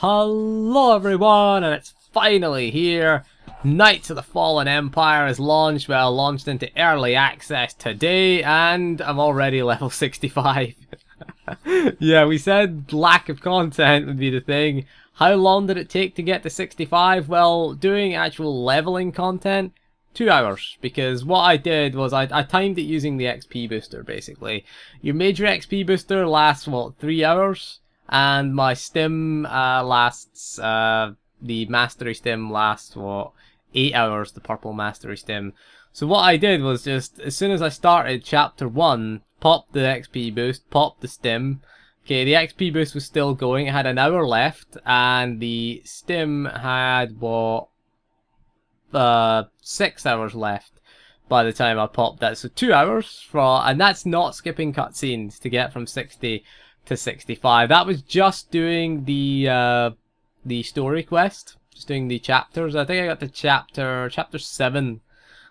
Hello everyone, and it's finally here. Knights of the Fallen Empire is launched, well, launched into early access today, and I'm already level 65. yeah, we said lack of content would be the thing. How long did it take to get to 65? Well, doing actual leveling content, two hours because what I did was I, I timed it using the XP booster basically. Your major XP booster lasts what three hours and my stim uh, lasts uh, the mastery stim lasts what eight hours the purple mastery stim. So what I did was just as soon as I started chapter one popped the XP boost popped the stim. Okay the XP boost was still going it had an hour left and the stim had what uh six hours left by the time I popped that. So two hours for and that's not skipping cutscenes to get from 60 to 65. That was just doing the uh, the story quest, just doing the chapters. I think I got to chapter chapter seven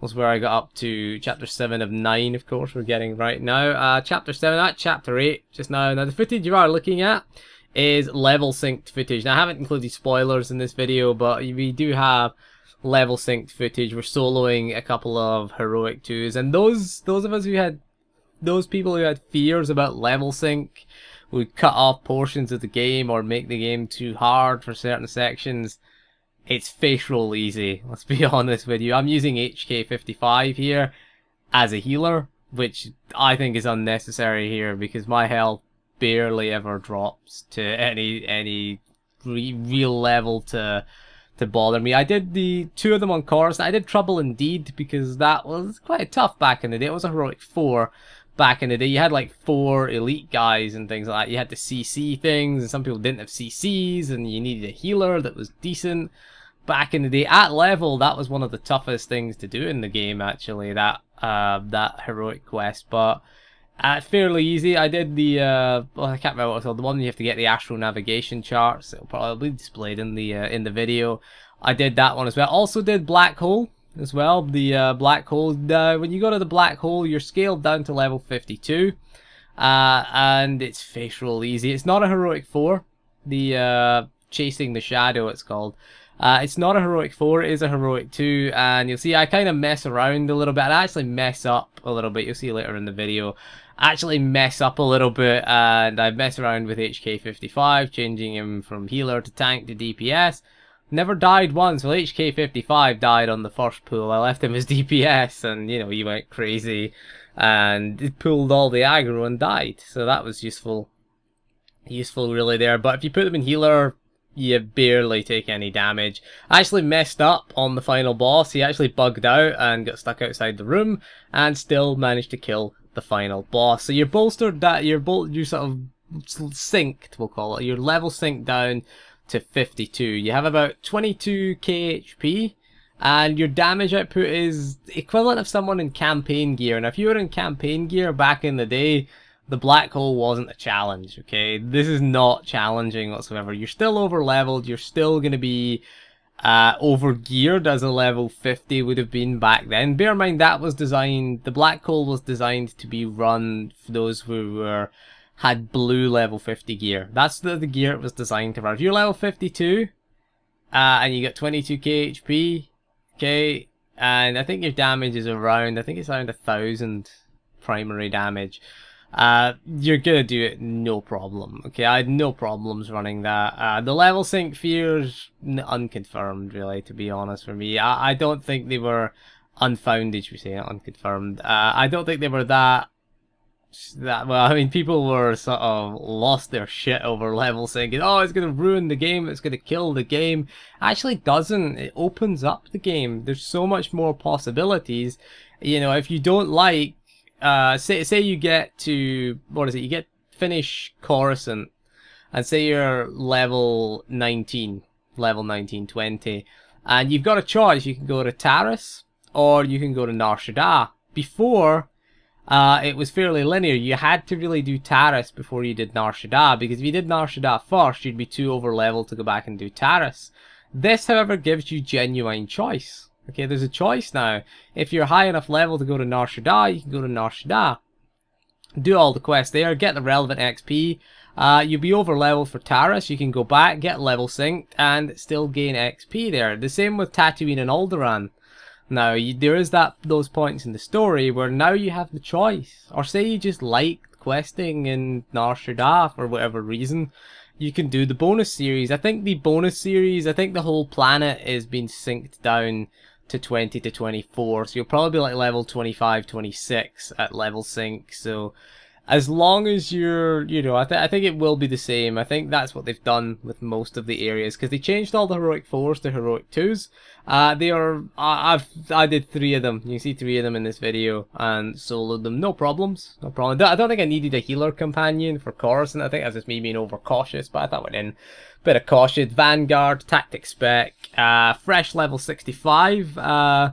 was where I got up to chapter 7 of 9 of course we're getting right now. Uh, chapter 7 at chapter 8 just now. Now the footage you are looking at is level synced footage. Now I haven't included spoilers in this video but we do have level synced footage. We're soloing a couple of heroic 2s and those those of us who had those people who had fears about level sync would cut off portions of the game or make the game too hard for certain sections, it's face roll easy. Let's be honest with you. I'm using HK55 here as a healer, which I think is unnecessary here because my health barely ever drops to any any re real level to to bother me. I did the two of them on Chorus. I did Trouble Indeed because that was quite tough back in the day. It was a heroic four, back in the day, you had like four elite guys and things like that. You had the CC things, and some people didn't have CCs, and you needed a healer that was decent. Back in the day, at level, that was one of the toughest things to do in the game, actually, that uh, that heroic quest. But uh, fairly easy. I did the, uh, well, I can't remember what it's called, the one you have to get the astral navigation charts. It'll probably be displayed in the uh, in the video. I did that one as well. Also did Black Hole as well. The uh, black hole, when you go to the black hole, you're scaled down to level 52. Uh, and it's face roll easy. It's not a heroic 4. The uh, chasing the shadow, it's called. Uh, it's not a heroic 4, it is a heroic 2, and you'll see I kind of mess around a little bit. I actually mess up a little bit, you'll see later in the video. Actually mess up a little bit, and I mess around with HK55, changing him from healer to tank to DPS. Never died once. Well, HK55 died on the first pull. I left him as DPS, and, you know, he went crazy. And pulled all the aggro and died. So that was useful. Useful, really, there. But if you put them in healer, you barely take any damage. I actually messed up on the final boss. He actually bugged out and got stuck outside the room, and still managed to kill the final boss. So you're bolstered that you're bol you sort of synced, we'll call it. Your level synced down to 52. You have about 22 KHP and your damage output is equivalent of someone in campaign gear. And if you were in campaign gear back in the day, the black hole wasn't a challenge, okay? This is not challenging whatsoever. You're still over leveled, you're still going to be uh, over geared as a level 50 would have been back then. Bear in mind that was designed, the black hole was designed to be run for those who were had blue level 50 gear. That's the, the gear it was designed to run. If you're level 52, uh, and you got 22k HP, okay, and I think your damage is around, I think it's around a thousand primary damage. Uh, you're gonna do it no problem. Okay, I had no problems running that. Uh, the level sync fears unconfirmed, really, to be honest. For me, I, I don't think they were unfounded. Should we say unconfirmed? Uh, I don't think they were that that well, I mean, people were sort of lost their shit over level syncing, oh, it's going to ruin the game, it's going to kill the game. Actually doesn't. It opens up the game. There's so much more possibilities. You know, if you don't like, uh, say, say you get to, what is it, you get finish Coruscant, and say you're level 19, level 19, 20, and you've got a choice. You can go to Taris, or you can go to Nar Shaddaa. Before, uh, it was fairly linear. You had to really do Taris before you did Nar Shaddaa, because if you did Nar Shaddaa first, you'd be too over leveled to go back and do Taris. This, however, gives you genuine choice. Okay, there's a choice now. If you're high enough level to go to Nar Shaddaa, you can go to Nar Shaddaa. Do all the quests there, get the relevant XP, uh, you'll be over leveled for Taris. You can go back, get level synced, and still gain XP there. The same with Tatooine and Alderaan. Now, you, there is that those points in the story where now you have the choice. Or say you just like questing in Nar Shaddaa for whatever reason, you can do the bonus series. I think the bonus series, I think the whole planet is being synced down to 20 to 24. So you'll probably be like level 25, 26 at level sync. So as long as you're, you know, I, th I think it will be the same. I think that's what they've done with most of the areas because they changed all the heroic fours to heroic twos. Uh, they are, I, I've, I did three of them. You can see three of them in this video and soloed them. No problems, no problem. I don't think I needed a healer companion for Coruscant. I think that's just me being overcautious, but I thought went in. Bit of caution. Vanguard, Tactic Spec, uh, fresh level 65. Uh,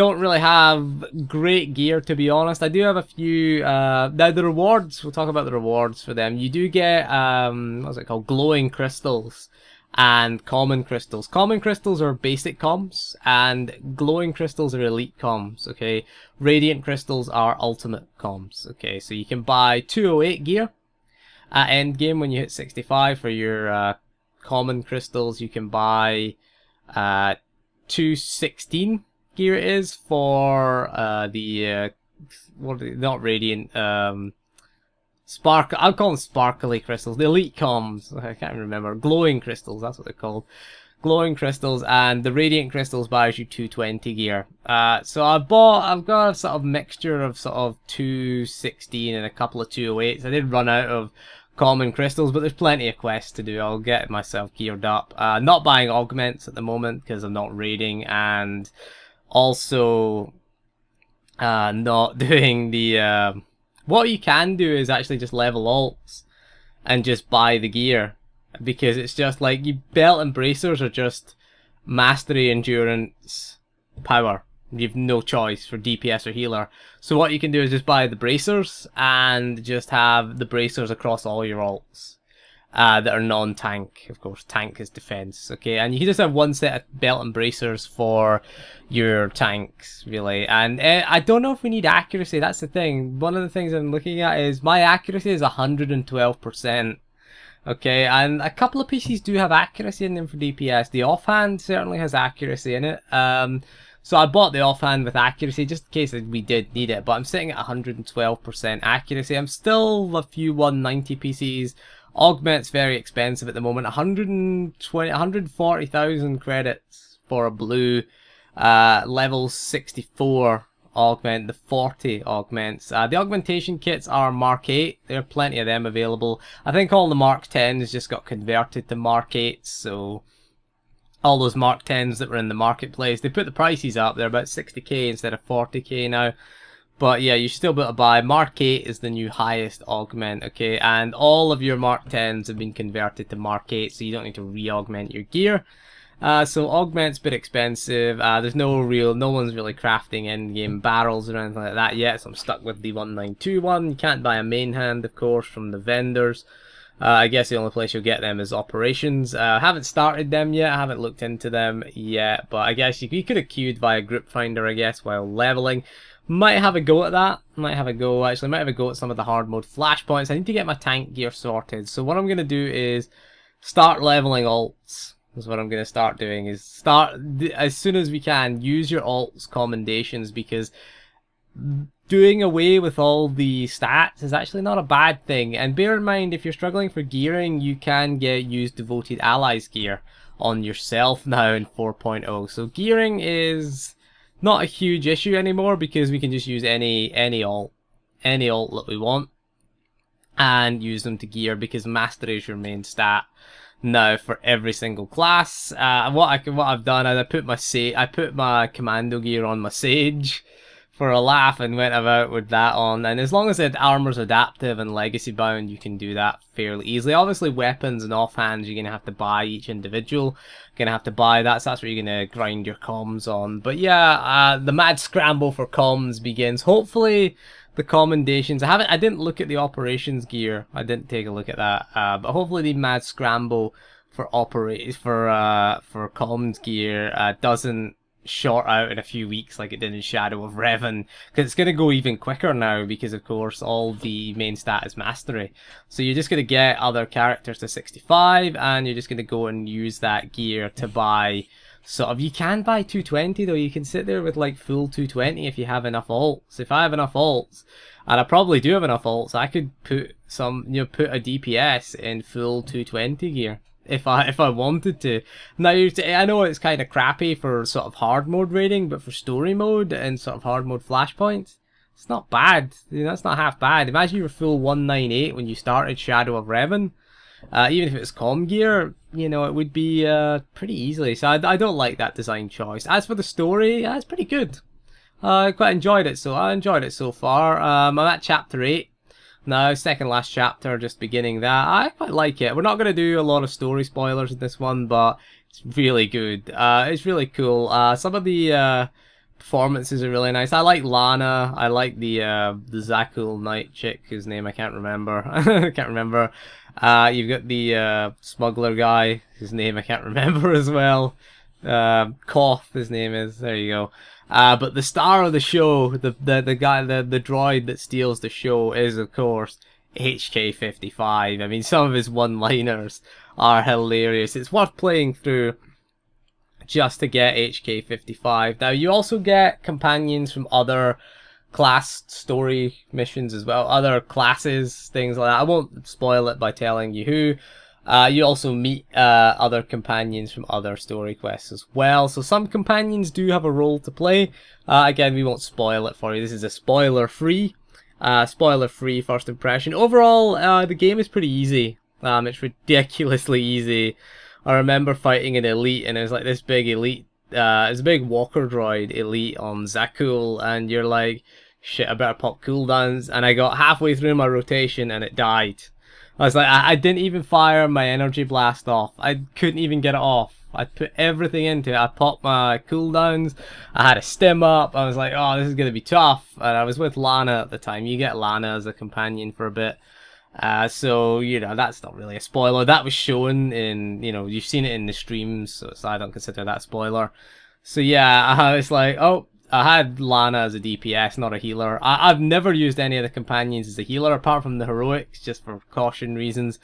don't really have great gear to be honest. I do have a few. Uh, now the rewards. We'll talk about the rewards for them. You do get um, what's it called? Glowing crystals and common crystals. Common crystals are basic comms, and glowing crystals are elite comms. Okay, radiant crystals are ultimate comms. Okay, so you can buy 208 gear at end game when you hit 65 for your uh, common crystals. You can buy uh, 216 gear it is for uh, the uh, what not radiant um spark I'll call them sparkly crystals the elite comms. I can't remember. Glowing crystals that's what they're called. Glowing crystals and the radiant crystals buys you 220 gear. Uh, so I bought I've got a sort of mixture of sort of 216 and a couple of 208s I did run out of common crystals but there's plenty of quests to do. I'll get myself geared up. Uh, not buying augments at the moment because I'm not raiding and also uh, not doing the... Uh, what you can do is actually just level alts and just buy the gear. Because it's just like, you belt and bracers are just mastery, endurance, power. You've no choice for DPS or healer. So what you can do is just buy the bracers and just have the bracers across all your alts uh, that are non-tank. Of course, tank is defense. Okay, and you just have one set of belt and bracers for your tanks, really. And uh, I don't know if we need accuracy. That's the thing. One of the things I'm looking at is my accuracy is 112%. Okay, and a couple of PCs do have accuracy in them for DPS. The offhand certainly has accuracy in it. Um, so I bought the offhand with accuracy just in case we did need it, but I'm sitting at 112% accuracy. I'm still a few 190 PCs Augment's very expensive at the moment. 120, 140,000 credits for a blue uh, level 64 augment, the 40 augments. Uh, the augmentation kits are Mark 8. There are plenty of them available. I think all the Mark 10s just got converted to Mark 8s, so all those Mark 10s that were in the marketplace, they put the prices up. They're about 60k instead of 40k now. But yeah, you still be able to buy. Mark 8 is the new highest augment, okay? And all of your Mark 10s have been converted to Mark 8, so you don't need to re-augment your gear. Uh, so augment's a bit expensive. Uh, there's no real, no one's really crafting in-game barrels or anything like that yet, so I'm stuck with the 1921. You can't buy a main hand, of course, from the vendors. Uh, I guess the only place you'll get them is operations. I uh, haven't started them yet, I haven't looked into them yet, but I guess you, you could have queued via group finder, I guess, while leveling. Might have a go at that. Might have a go, actually. Might have a go at some of the hard mode flashpoints. I need to get my tank gear sorted. So what I'm going to do is start leveling alts. Is what I'm going to start doing. Is start, as soon as we can, use your alts commendations because doing away with all the stats is actually not a bad thing. And bear in mind, if you're struggling for gearing, you can get use devoted allies gear on yourself now in 4.0. So gearing is not a huge issue anymore because we can just use any any alt any alt that we want and use them to gear because mastery is your main stat now for every single class. Uh, what I what I've done is I put my I put my commando gear on my sage for a laugh and went about with that on. And as long as the armor's adaptive and legacy bound, you can do that fairly easily. Obviously, weapons and offhands, you're to have to buy each individual. You're to have to buy that, so that's where you're to grind your comms on. But yeah, uh, the mad scramble for comms begins. Hopefully, the commendations. I haven't. I didn't look at the operations gear. I didn't take a look at that. Uh, but hopefully, the mad scramble for operate for uh for comms gear uh, doesn't short out in a few weeks like it did in Shadow of Revan because it's going to go even quicker now because of course all the main stat is mastery. So you're just going to get other characters to 65 and you're just going to go and use that gear to buy sort of you can buy 220 though. You can sit there with like full 220 if you have enough alts. If I have enough alts and I probably do have enough alts I could put some you know put a DPS in full 220 gear if I if I wanted to. Now I know it's kind of crappy for sort of hard mode rating, but for story mode and sort of hard mode flashpoints, it's not bad. You know, it's not half bad. Imagine you were full 198 when you started Shadow of Revan. Uh, even if it's com gear, you know, it would be uh, pretty easily. So I, I don't like that design choice. As for the story, it's pretty good. I quite enjoyed it, so I enjoyed it so far. Um, I'm at chapter 8. Now, second last chapter, just beginning that. I quite like it. We're not going to do a lot of story spoilers in this one, but it's really good. Uh, it's really cool. Uh, some of the uh, performances are really nice. I like Lana. I like the uh, the Zakuul Knight chick, whose name I can't remember. I can't remember. Uh, you've got the uh, smuggler guy, whose name I can't remember as well. Uh, Koth, his name is. There you go. Uh, but the star of the show, the the the guy, the the droid that steals the show, is of course HK55. I mean, some of his one-liners are hilarious. It's worth playing through just to get HK55. Now, you also get companions from other class story missions as well, other classes, things like that. I won't spoil it by telling you who. Uh, you also meet uh, other companions from other story quests as well. So some companions do have a role to play. Uh, again, we won't spoil it for you. This is a spoiler-free, uh, spoiler-free first impression. Overall, uh, the game is pretty easy. Um, it's ridiculously easy. I remember fighting an elite, and it was like this big elite. Uh, it's a big walker droid elite on Zakuul, and you're like, shit, I better pop cooldowns. And I got halfway through my rotation, and it died. I was like, I, I didn't even fire my energy blast off. I couldn't even get it off. I put everything into it. I popped my cooldowns. I had a stim up. I was like, oh, this is going to be tough. And I was with Lana at the time. You get Lana as a companion for a bit. Uh, so, you know, that's not really a spoiler. That was shown in, you know, you've seen it in the streams, so, so I don't consider that spoiler. So, yeah, I was like, oh, I had Lana as a DPS, not a healer. I, have never used any of the companions as a healer, apart from the heroics, just for caution reasons.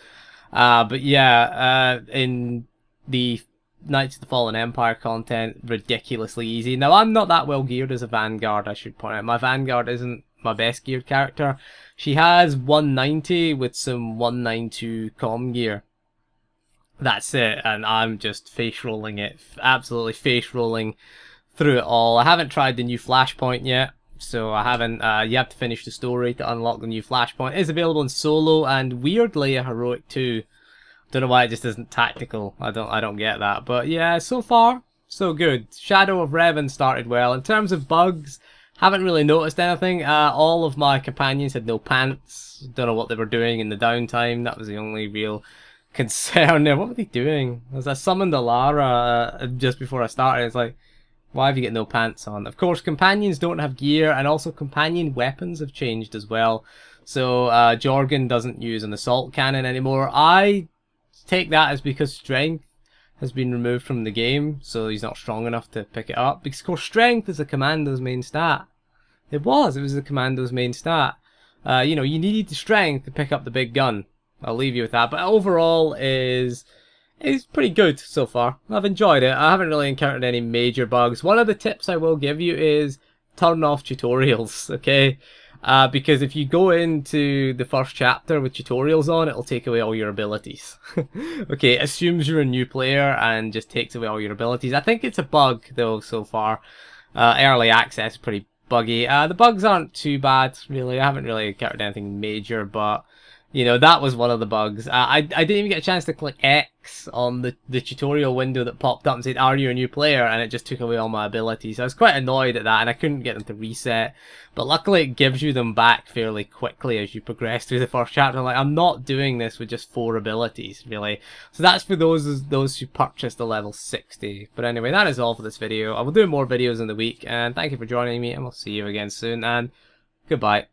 Uh, but yeah, uh, in the Knights of the Fallen Empire content, ridiculously easy. Now, I'm not that well geared as a Vanguard, I should point out. My Vanguard isn't my best geared character. She has 190 with some 192 com gear. That's it, and I'm just face rolling it. Absolutely face rolling through it all. I haven't tried the new Flashpoint yet, so I haven't. Uh, you have to finish the story to unlock the new Flashpoint. It is available in solo and weirdly a heroic too. Don't know why it just isn't tactical. I don't. I don't get that. But yeah, so far so good. Shadow of Revan started well. In terms of bugs, haven't really noticed anything. Uh, all of my companions had no pants. Don't know what they were doing in the downtime. That was the only real concern there. What were they doing? As I summoned Elara uh, just before I started, it's like why have you got no pants on? Of course, companions don't have gear, and also companion weapons have changed as well. So, uh, Jorgan doesn't use an assault cannon anymore. I take that as because strength has been removed from the game, so he's not strong enough to pick it up. Because, of course, strength is a commando's main stat. It was, it was the commando's main stat. Uh, you know, you needed the strength to pick up the big gun. I'll leave you with that. But overall is it's pretty good so far. I've enjoyed it. I haven't really encountered any major bugs. One of the tips I will give you is turn off tutorials, okay? Uh, because if you go into the first chapter with tutorials on, it'll take away all your abilities. okay, assumes you're a new player and just takes away all your abilities. I think it's a bug, though, so far. Uh, early access pretty buggy. Uh, the bugs aren't too bad, really. I haven't really encountered anything major, but you know, that was one of the bugs. I, I didn't even get a chance to click X on the, the tutorial window that popped up and said, are you a new player? And it just took away all my abilities. I was quite annoyed at that and I couldn't get them to reset. But luckily it gives you them back fairly quickly as you progress through the first chapter. I'm like, I'm not doing this with just four abilities, really. So that's for those those who purchased the level 60. But anyway, that is all for this video. I will do more videos in the week. And thank you for joining me and we'll see you again soon. And goodbye.